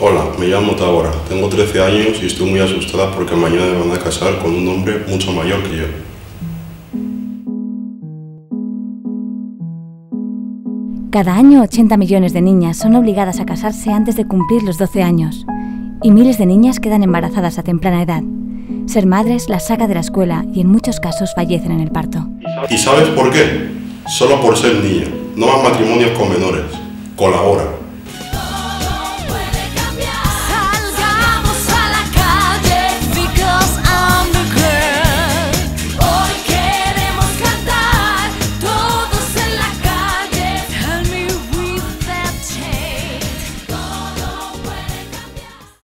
Hola, me llamo Tabora, tengo 13 años y estoy muy asustada porque mañana me van a casar con un hombre mucho mayor que yo. Cada año 80 millones de niñas son obligadas a casarse antes de cumplir los 12 años y miles de niñas quedan embarazadas a temprana edad. Ser madres las saca de la escuela y en muchos casos fallecen en el parto. ¿Y sabes por qué? Solo por ser niña. No más matrimonios con menores. Colabora.